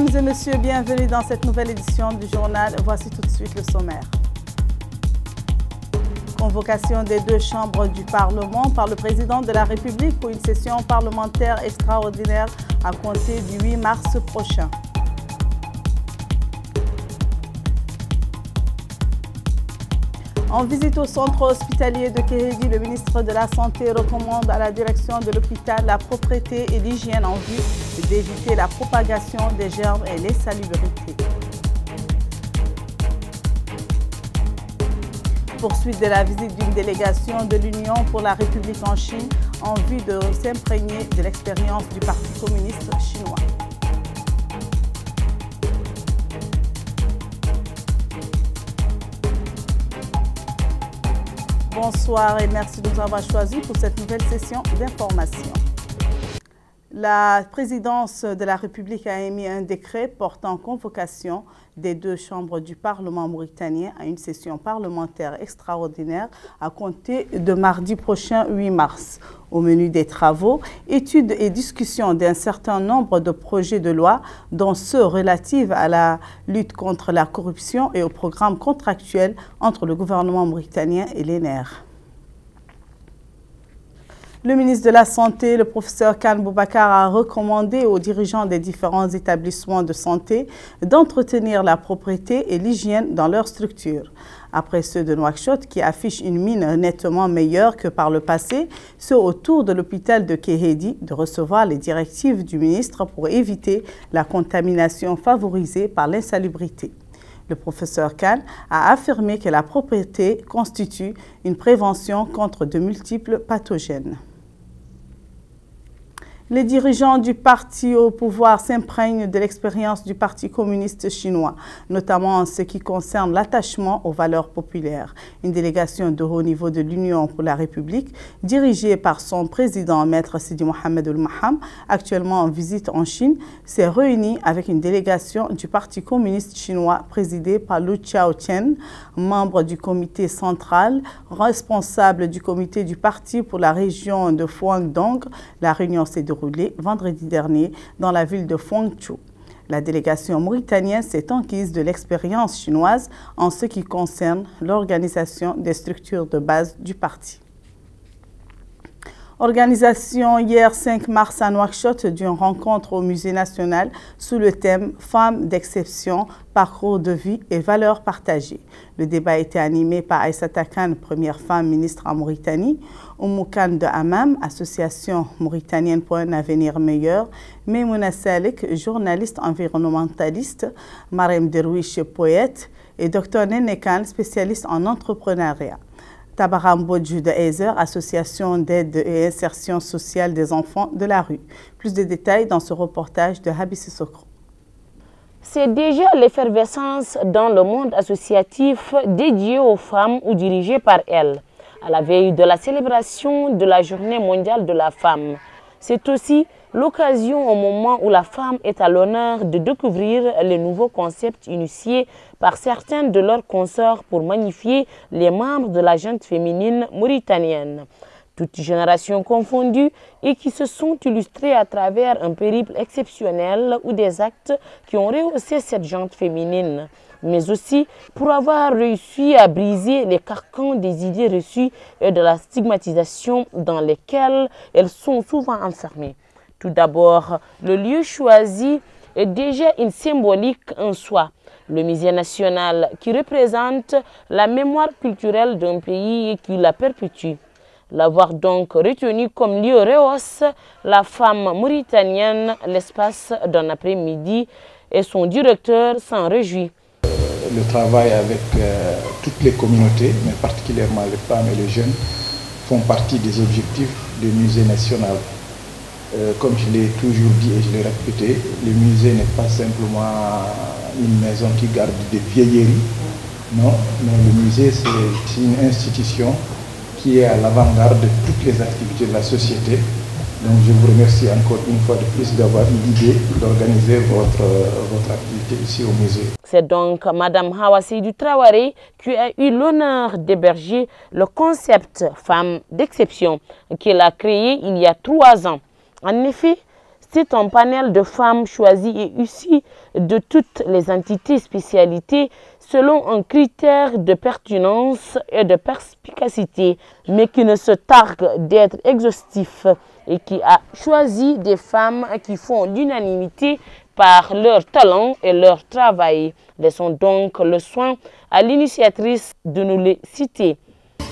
Mesdames et messieurs, bienvenue dans cette nouvelle édition du journal. Voici tout de suite le sommaire. Convocation des deux chambres du Parlement par le président de la République pour une session parlementaire extraordinaire à compter du 8 mars prochain. En visite au centre hospitalier de Kéhédi, le ministre de la Santé recommande à la direction de l'hôpital la propreté et l'hygiène en vue d'éviter la propagation des germes et les salubrités. Poursuite de la visite d'une délégation de l'Union pour la République en Chine en vue de s'imprégner de l'expérience du Parti communiste chinois. Bonsoir et merci de nous avoir choisis pour cette nouvelle session d'information. La présidence de la République a émis un décret portant convocation des deux chambres du Parlement mauritanien à une session parlementaire extraordinaire à compter de mardi prochain 8 mars. Au menu des travaux, études et discussions d'un certain nombre de projets de loi, dont ceux relatifs à la lutte contre la corruption et au programme contractuel entre le gouvernement mauritanien et l'ENER. Le ministre de la Santé, le professeur Khan Boubacar, a recommandé aux dirigeants des différents établissements de santé d'entretenir la propreté et l'hygiène dans leurs structures. Après ceux de Nouakchott qui affichent une mine nettement meilleure que par le passé, ceux autour de l'hôpital de Kéhédi de recevoir les directives du ministre pour éviter la contamination favorisée par l'insalubrité. Le professeur Khan a affirmé que la propreté constitue une prévention contre de multiples pathogènes. Les dirigeants du parti au pouvoir s'imprègnent de l'expérience du Parti communiste chinois, notamment en ce qui concerne l'attachement aux valeurs populaires. Une délégation de haut niveau de l'Union pour la République, dirigée par son président, Maître Sidi Mohamed Al-Maham, actuellement en visite en Chine, s'est réunie avec une délégation du Parti communiste chinois présidée par Lu Chen, membre du comité central, responsable du comité du parti pour la région de Guangdong. La réunion s'est déroulée vendredi dernier dans la ville de Fangzhou. La délégation mauritanienne s'est enquise de l'expérience chinoise en ce qui concerne l'organisation des structures de base du parti. Organisation hier 5 mars à Nouakchott d'une rencontre au Musée national sous le thème Femmes d'exception, parcours de vie et valeurs partagées. Le débat a été animé par Aïssata Khan, première femme ministre en Mauritanie, Oumou Khan de Hamam, association mauritanienne pour un avenir meilleur, Memouna Salik, journaliste environnementaliste, Marem Derwish, poète, et Dr Nene Khan, spécialiste en entrepreneuriat. Tabaram Bodju de Association d'aide et insertion sociale des enfants de la rue. Plus de détails dans ce reportage de Habis Sokro. C'est déjà l'effervescence dans le monde associatif dédié aux femmes ou dirigé par elles, à la veille de la célébration de la Journée mondiale de la femme. C'est aussi l'occasion au moment où la femme est à l'honneur de découvrir les nouveaux concepts initiés par certains de leurs consorts pour magnifier les membres de la gente féminine mauritanienne toutes générations confondues, et qui se sont illustrés à travers un périple exceptionnel ou des actes qui ont rehaussé cette gente féminine, mais aussi pour avoir réussi à briser les carcans des idées reçues et de la stigmatisation dans lesquelles elles sont souvent enfermées. Tout d'abord, le lieu choisi est déjà une symbolique en soi. Le musée national qui représente la mémoire culturelle d'un pays et qui la perpétue. L'avoir donc retenu comme lieu rehausse la femme mauritanienne l'espace d'un après-midi et son directeur s'en réjouit. Le travail avec euh, toutes les communautés, mais particulièrement les femmes et les jeunes, font partie des objectifs du musée national. Euh, comme je l'ai toujours dit et je l'ai répété, le musée n'est pas simplement une maison qui garde des vieilleries, non, le musée c'est une institution qui est à l'avant-garde de toutes les activités de la société. Donc je vous remercie encore une fois de plus d'avoir eu l'idée d'organiser votre, votre activité ici au musée. C'est donc Madame Hawassi du Traoré qui a eu l'honneur d'héberger le concept Femme d'exception qu'il a créé il y a trois ans. En effet, C'est un panel de femmes choisies et issues de toutes les entités spécialités selon un critère de pertinence et de perspicacité, mais qui ne se targue d'être exhaustif et qui a choisi des femmes qui font l'unanimité par leur talent et leur travail. Laissons donc le soin à l'initiatrice de nous les citer.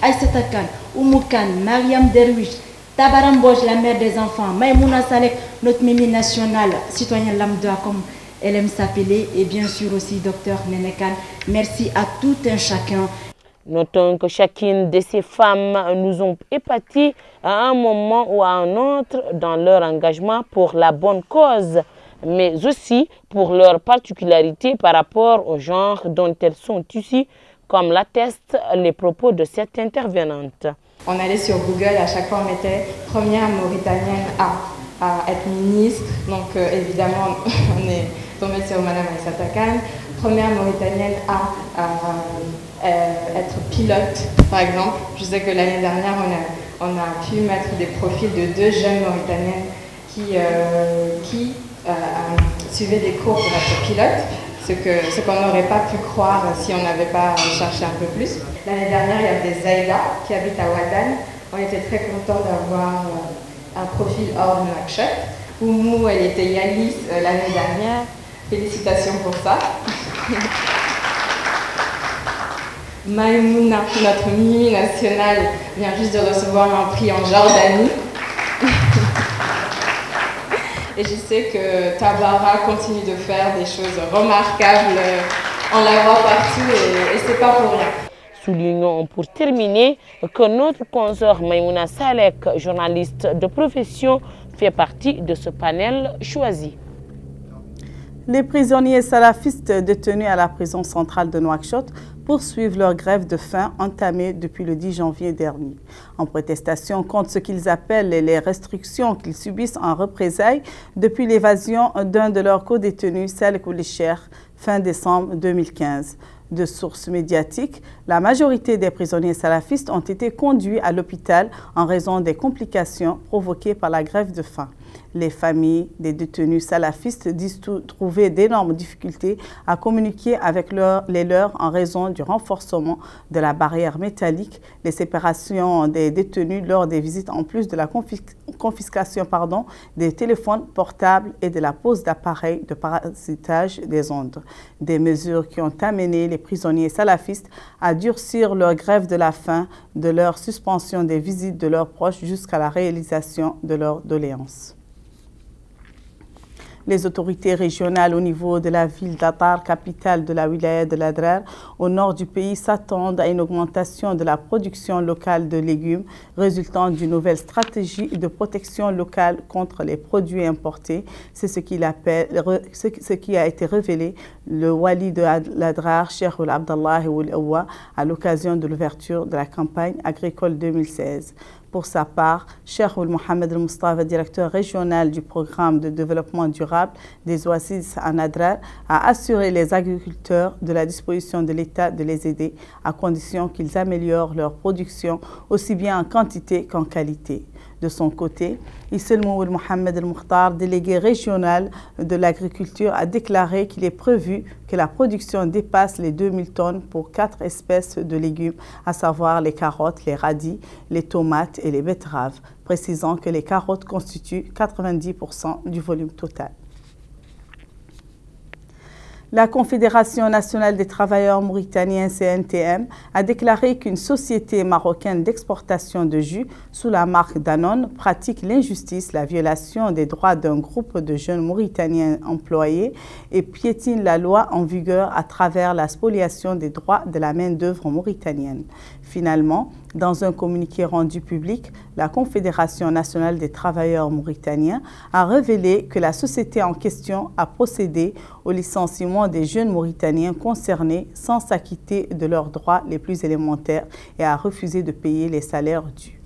Aïssata Khan, Oumou Khan, Mariam Derwish, Tabaram Boj, la mère des enfants, Maïmouna Salek, notre mimi nationale, citoyen lambda comme elle aime s'appeler, et bien sûr aussi docteur Nenekan. Merci à tout un chacun. Notons que chacune de ces femmes nous ont épatis à un moment ou à un autre dans leur engagement pour la bonne cause, mais aussi pour leur particularité par rapport au genre dont elles sont issues, comme l'attestent les propos de cette intervenante. On allait sur Google, à chaque fois on mettait première mauritanienne à, à être ministre, donc euh, évidemment on est tombé sur Madame première mauritanienne à, euh, être pilote, par exemple. Je sais que l'année dernière, on a, pu mettre des profils de deux jeunes mauritaniennes qui, euh, euh, suivaient des cours pour être pilote, ce qu'on ce qu'on n'aurait pas pu croire si on n'avait pas cherché un peu plus. L'année dernière, il y avait Zaïda qui habite à Wadan. On était très contents d'avoir un profil hors Nouakchott. Oumou, elle était Yalis l'année dernière. Félicitations pour ça. Maïmouna, notre Mimi nationale, vient juste de recevoir un prix en Jordanie. Et je sais que Tabara continue de faire des choses remarquables. On la voit partout et, c'est pas pour rien. Soulignons pour terminer que notre consort Maïmouna Salek, journaliste de profession, fait partie de ce panel choisi. Les prisonniers salafistes détenus à la prison centrale de Nouakchott poursuivent leur grève de faim entamée depuis le 10 janvier dernier. En protestation contre ce qu'ils appellent les restrictions qu'ils subissent en représailles depuis l'évasion d'un de leurs co-détenus, Salek Oulicher, fin décembre 2015 de sources médiatiques, la majorité des prisonniers salafistes ont été conduits à l'hôpital en raison des complications provoquées par la grève de faim. Les familles des détenus salafistes disent trouver d'énormes difficultés à communiquer avec les leurs en raison du renforcement de la barrière métallique, les séparations des détenus lors des visites en plus de la confiscation des téléphones portables et de la pose d'appareils de parasitage des ondes. Des mesures qui ont amené les prisonniers salafistes à durcir leur grève de la faim, de leur suspension des visites de leurs proches jusqu'à la réalisation de leurs doléances. Les autorités régionales au niveau de la ville d'Atar, capitale de la wilaya de l'Adrar, au nord du pays, s'attendent à une augmentation de la production locale de légumes résultant d'une nouvelle stratégie de protection locale contre les produits importés. C'est ce qui a été révélé le wali de l'Adrar, Cheikh Abdallah à l'occasion de l'ouverture de la campagne agricole 2016. Pour sa part, Cheikh Mohamed El directeur régional du programme de développement durable des oasis à Nadra, a assuré les agriculteurs de la disposition de l'État de les aider à condition qu'ils améliorent leur production aussi bien en quantité qu'en qualité. De son côté, Issel Mohamed El Mukhtar, délégué régional de l'agriculture, a déclaré qu'il est prévu que la production dépasse les 2000 tonnes pour quatre espèces de légumes, à savoir les carottes, les radis, les tomates et les betteraves, précisant que les carottes constituent 90% du volume total. La Confédération nationale des travailleurs mauritaniens CNTM a déclaré qu'une société marocaine d'exportation de jus sous la marque Danone pratique l'injustice, la violation des droits d'un groupe de jeunes mauritaniens employés et piétine la loi en vigueur à travers la spoliation des droits de la main-d'œuvre mauritanienne. Finalement, dans un communiqué rendu public, la Confédération nationale des travailleurs mauritaniens a révélé que la société en question a procédé au licenciement des jeunes Mauritaniens concernés sans s'acquitter de leurs droits les plus élémentaires et a refusé de payer les salaires dus.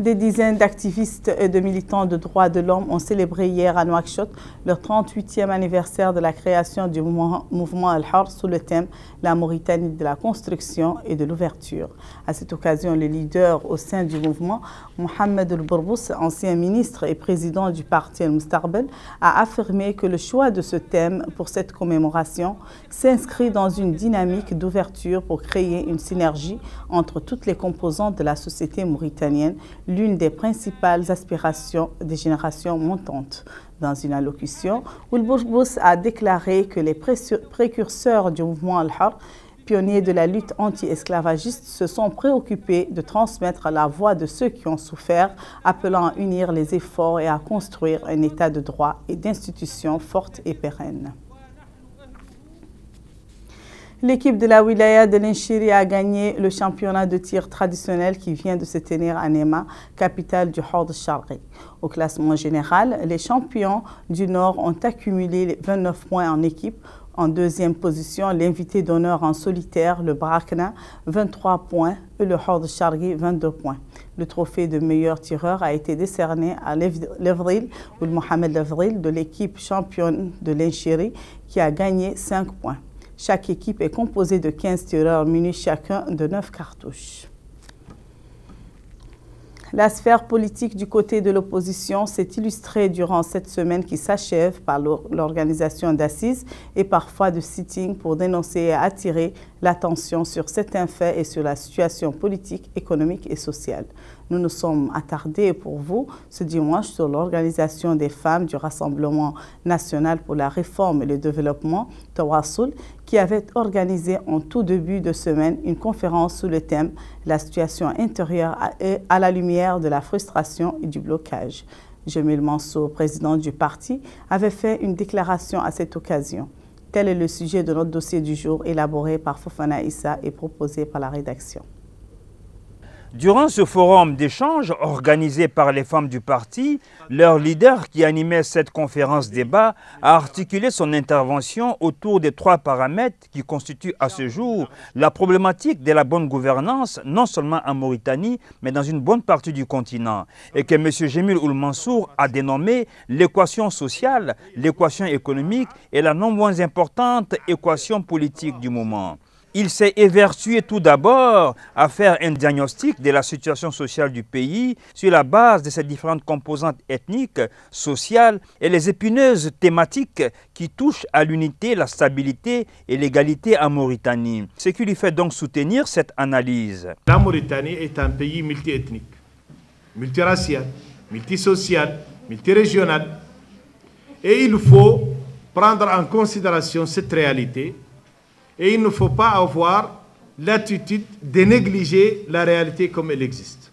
Des dizaines d'activistes et de militants de droits de l'homme ont célébré hier à Nouakchott leur 38e anniversaire de la création du mouvement Al-Har sous le thème La Mauritanie de la construction et de l'ouverture. À cette occasion, le leader au sein du mouvement, Mohamed El-Bourbous, ancien ministre et président du parti Al-Mustarbel, a affirmé que le choix de ce thème pour cette commémoration s'inscrit dans une dynamique d'ouverture pour créer une synergie entre toutes les composantes de la société mauritanienne l'une des principales aspirations des générations montantes. Dans une allocution, Oulbourbous a déclaré que les précurseurs du mouvement Al-Har, pionniers de la lutte anti-esclavagiste, se sont préoccupés de transmettre la voix de ceux qui ont souffert, appelant à unir les efforts et à construire un état de droit et d'institutions fortes et pérennes. L'équipe de la wilaya de l'Inchiri a gagné le championnat de tir traditionnel qui vient de se tenir à Nema, capitale du Hord Sharqi. Au classement général, les champions du Nord ont accumulé 29 points en équipe. En deuxième position, l'invité d'honneur en solitaire, le Brakna, 23 points, et le Hord Sharqi, 22 points. Le trophée de meilleur tireur a été décerné à Levril, ou Mohamed Levril, de l'équipe championne de l'Inchiri, qui a gagné 5 points. Chaque équipe est composée de 15 tireurs munis chacun de 9 cartouches. La sphère politique du côté de l'opposition s'est illustrée durant cette semaine qui s'achève par l'organisation d'assises et parfois de sitting pour dénoncer et attirer l'attention sur certains faits et sur la situation politique, économique et sociale. Nous nous sommes attardés pour vous ce dimanche sur l'organisation des femmes du Rassemblement national pour la réforme et le développement, Tawassul, qui avait organisé en tout début de semaine une conférence sous le thème La situation intérieure à la lumière de la frustration et du blocage. Jamil Mansour, président du parti, avait fait une déclaration à cette occasion. Tel est le sujet de notre dossier du jour élaboré par Fofana Issa et proposé par la rédaction. Durant ce forum d'échange organisé par les femmes du parti, leur leader qui animait cette conférence débat a articulé son intervention autour des trois paramètres qui constituent à ce jour la problématique de la bonne gouvernance, non seulement en Mauritanie, mais dans une bonne partie du continent, et que M. Jemil Oulmansour a dénommé l'équation sociale, l'équation économique et la non moins importante équation politique du moment. Il s'est évertué tout d'abord à faire un diagnostic de la situation sociale du pays sur la base de ses différentes composantes ethniques, sociales et les épineuses thématiques qui touchent à l'unité, la stabilité et l'égalité en Mauritanie. Ce qui lui fait donc soutenir cette analyse. La Mauritanie est un pays multiethnique, multiracial, multisocial, multirégional. Et il faut prendre en considération cette réalité et il ne faut pas avoir l'attitude de négliger la réalité comme elle existe.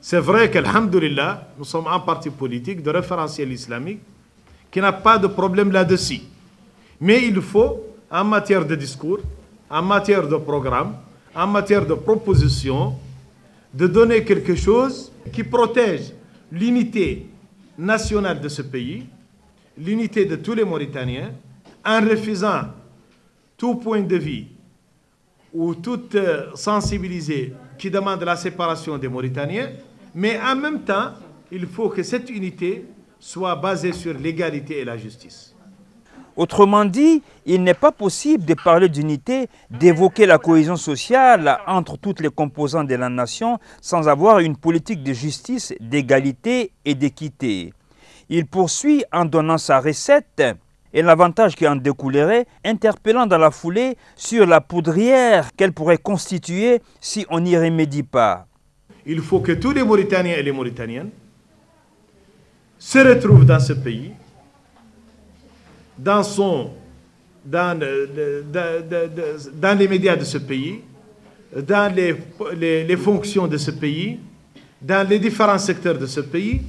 C'est vrai qu'Alhamdulillah, nous sommes un parti politique de référentiel islamique qui n'a pas de problème là-dessus. Mais il faut, en matière de discours, en matière de programme, en matière de proposition, de donner quelque chose qui protège l'unité nationale de ce pays, l'unité de tous les Mauritaniens, en refusant tout point de vue ou toute euh, sensibilisé qui demande la séparation des Mauritaniens, mais en même temps, il faut que cette unité soit basée sur l'égalité et la justice. Autrement dit, il n'est pas possible de parler d'unité, d'évoquer la cohésion sociale entre toutes les composantes de la nation sans avoir une politique de justice, d'égalité et d'équité. Il poursuit en donnant sa recette et l'avantage qui en découlerait, interpellant dans la foulée sur la poudrière qu'elle pourrait constituer si on n'y remédie pas. Il faut que tous les Mauritaniens et les Mauritaniennes se retrouvent dans ce pays, dans, son, dans, les médias de ce pays, dans les, les, les fonctions de ce pays, dans les différents secteurs de ce pays.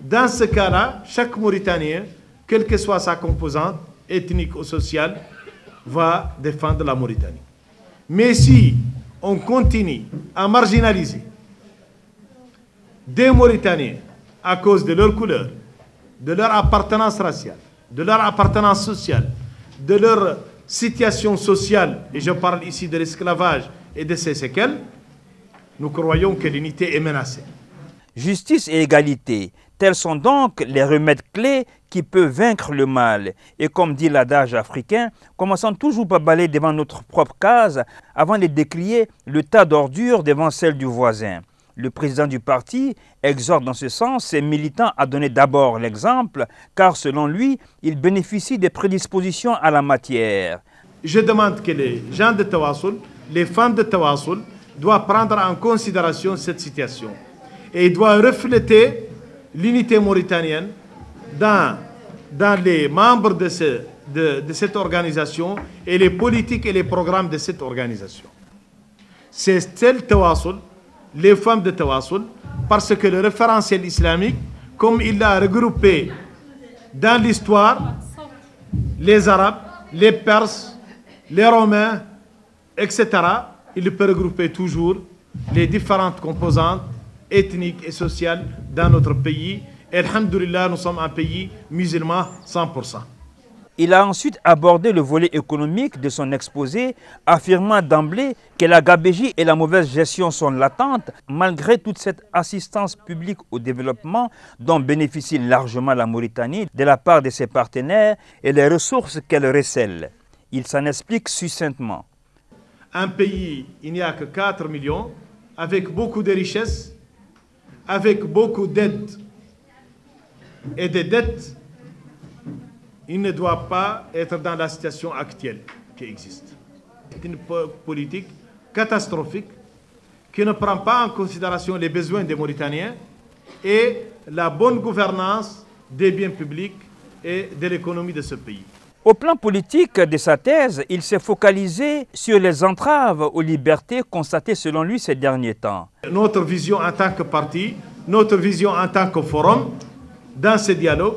Dans ce cas-là, chaque Mauritanien quelle que soit sa composante ethnique ou sociale, va défendre la Mauritanie. Mais si on continue à marginaliser des Mauritaniens à cause de leur couleur, de leur appartenance raciale, de leur appartenance sociale, de leur situation sociale, et je parle ici de l'esclavage et de ses séquelles, nous croyons que l'unité est menacée. Justice et égalité, tels sont donc les remèdes clés qui peuvent vaincre le mal. Et comme dit l'adage africain, commençons toujours par balayer devant notre propre case avant de décrier le tas d'ordures devant celle du voisin. Le président du parti exhorte dans ce sens ses militants à donner d'abord l'exemple, car selon lui, ils bénéficient des prédispositions à la matière. Je demande que les gens de Tawassul, les femmes de Tawassul, doivent prendre en considération cette situation. Et doivent refléter l'unité mauritanienne dans, dans les membres de, ce, de, de cette organisation et les politiques et les programmes de cette organisation. C'est tel Tawassul les femmes de Tawassul, parce que le référentiel islamique, comme il l'a regroupé dans l'histoire, les Arabes, les Perses, les Romains, etc., il peut regrouper toujours les différentes composantes ethniques et sociales dans notre pays. Et Alhamdulillah, nous sommes un pays musulman 100%. Il a ensuite abordé le volet économique de son exposé, affirmant d'emblée que la gabégie et la mauvaise gestion sont latentes, malgré toute cette assistance publique au développement dont bénéficie largement la Mauritanie de la part de ses partenaires et les ressources qu'elle recèle. Il s'en explique succinctement. Un pays, il n'y a que 4 millions, avec beaucoup de richesses, avec beaucoup d'aides et de dettes il ne doit pas être dans la situation actuelle qui existe. C'est une politique catastrophique qui ne prend pas en considération les besoins des Mauritaniens et la bonne gouvernance des biens publics et de l'économie de ce pays. Au plan politique de sa thèse, il s'est focalisé sur les entraves aux libertés constatées selon lui ces derniers temps. Notre vision en tant que parti, notre vision en tant que forum, dans ce dialogue,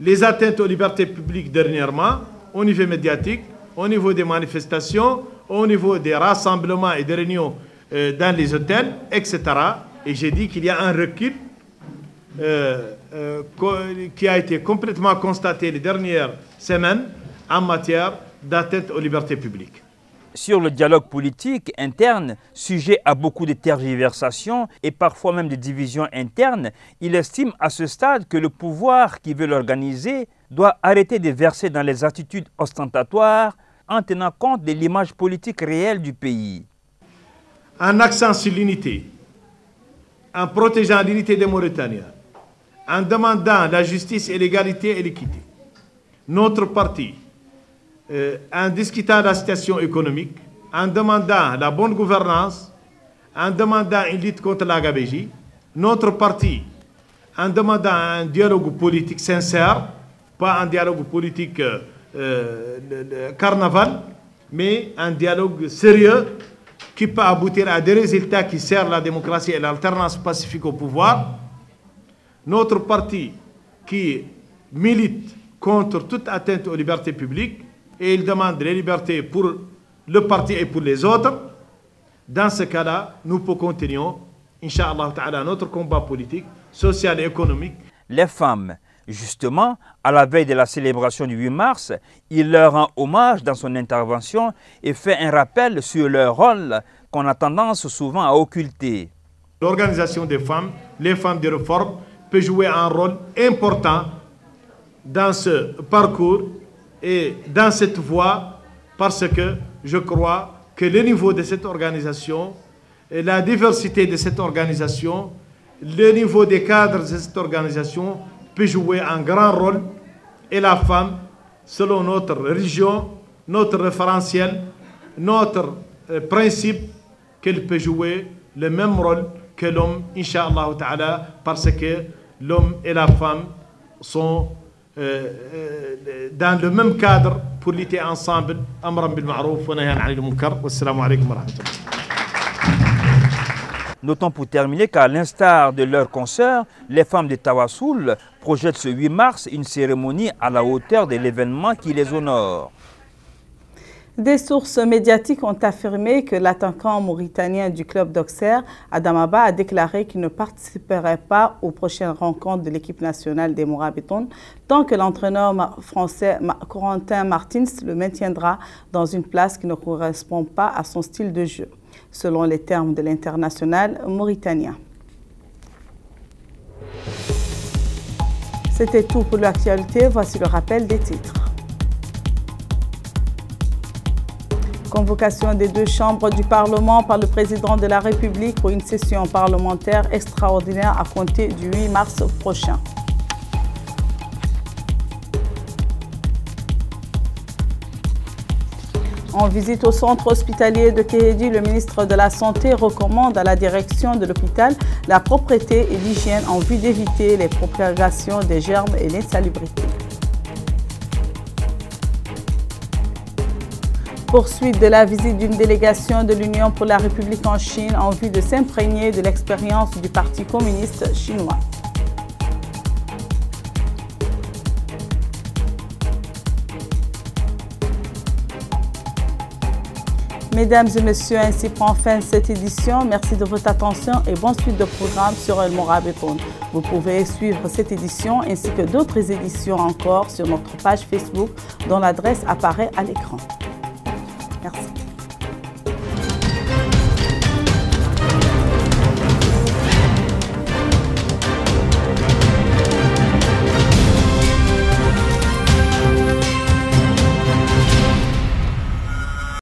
les atteintes aux libertés publiques dernièrement, au niveau médiatique, au niveau des manifestations, au niveau des rassemblements et des réunions euh, dans les hôtels, etc. Et j'ai dit qu'il y a un recul euh, euh, qui a été complètement constaté les dernières semaines en matière d'atteinte aux libertés publiques sur le dialogue politique interne, sujet à beaucoup de tergiversations et parfois même de divisions internes, il estime à ce stade que le pouvoir qui veut l'organiser doit arrêter de verser dans les attitudes ostentatoires en tenant compte de l'image politique réelle du pays. En accent sur l'unité, en protégeant l'unité des Mauritaniens, en demandant la justice et l'égalité et l'équité, notre parti euh, en discutant de la situation économique, en demandant la bonne gouvernance, en demandant une lutte contre la gabégie, notre parti, en demandant un dialogue politique sincère, pas un dialogue politique euh, euh, carnaval, mais un dialogue sérieux qui peut aboutir à des résultats qui servent la démocratie et l'alternance pacifique au pouvoir. Notre parti qui milite contre toute atteinte aux libertés publiques, et il demande les libertés pour le parti et pour les autres, dans ce cas-là, nous pouvons continuer, Inch'Allah notre combat politique, social et économique. Les femmes, justement, à la veille de la célébration du 8 mars, il leur rend hommage dans son intervention et fait un rappel sur leur rôle qu'on a tendance souvent à occulter. L'organisation des femmes, les femmes de réforme, peut jouer un rôle important dans ce parcours et dans cette voie parce que je crois que le niveau de cette organisation, la diversité de cette organisation, le niveau des cadres de cette organisation peut jouer un grand rôle. Et la femme, selon notre religion, notre référentiel, notre euh, principe, qu'elle peut jouer le même rôle que l'homme, Inch'Allah parce que l'homme et la femme sont dans le même cadre pour lutter ensemble Notons pour terminer qu'à l'instar de leurs consoeurs, les femmes de Tawassoul projettent ce 8 mars une cérémonie à la hauteur de l'événement qui les honore. Des sources médiatiques ont affirmé que l'attaquant mauritanien du club d'Auxerre, Adamaba, a déclaré qu'il ne participerait pas aux prochaines rencontres de l'équipe nationale des Mourabitons tant que l'entraîneur français Corentin Martins le maintiendra dans une place qui ne correspond pas à son style de jeu. selon les termes de l'international mauritanien. C'était tout pour l'actualité. Voici le rappel des titres. Convocation des deux chambres du Parlement par le président de la République pour une session parlementaire extraordinaire à compter du 8 mars prochain. En visite au centre hospitalier de Kéhédi, le ministre de la Santé recommande à la direction de l'hôpital la propreté et l'hygiène en vue d'éviter les propagations des germes et l'insalubrité. Poursuite de la visite d'une délégation de l'Union pour la République en Chine en vue de s'imprégner de l'expérience du Parti communiste chinois. Mesdames et messieurs, ainsi prend fin cette édition. Merci de votre attention et bonne suite de programme sur El Morabetoun. Vous pouvez suivre cette édition ainsi que d'autres éditions encore sur notre page Facebook dont l'adresse apparaît à l'écran.